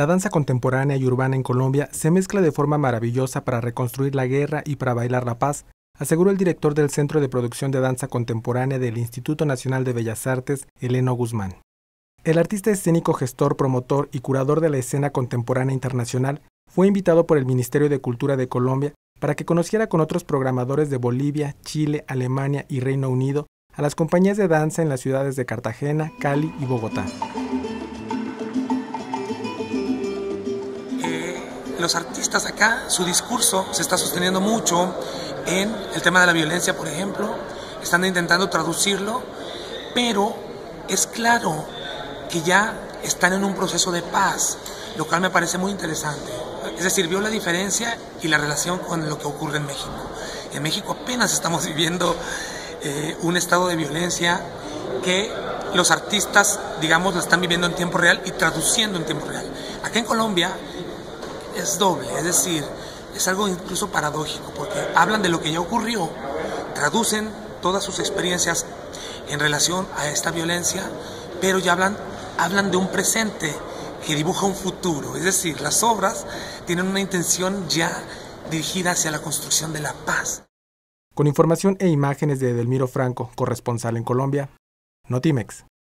La danza contemporánea y urbana en Colombia se mezcla de forma maravillosa para reconstruir la guerra y para bailar la paz, aseguró el director del Centro de Producción de Danza Contemporánea del Instituto Nacional de Bellas Artes, Eleno Guzmán. El artista escénico, gestor, promotor y curador de la escena contemporánea internacional fue invitado por el Ministerio de Cultura de Colombia para que conociera con otros programadores de Bolivia, Chile, Alemania y Reino Unido a las compañías de danza en las ciudades de Cartagena, Cali y Bogotá. Los artistas acá, su discurso se está sosteniendo mucho en el tema de la violencia, por ejemplo, están intentando traducirlo, pero es claro que ya están en un proceso de paz, lo cual me parece muy interesante. Es decir, vio la diferencia y la relación con lo que ocurre en México. En México apenas estamos viviendo eh, un estado de violencia que los artistas, digamos, lo están viviendo en tiempo real y traduciendo en tiempo real. Acá en Colombia es doble, es decir, es algo incluso paradójico, porque hablan de lo que ya ocurrió, traducen todas sus experiencias en relación a esta violencia, pero ya hablan, hablan de un presente que dibuja un futuro, es decir, las obras tienen una intención ya dirigida hacia la construcción de la paz. Con información e imágenes de Edelmiro Franco, corresponsal en Colombia, Notimex.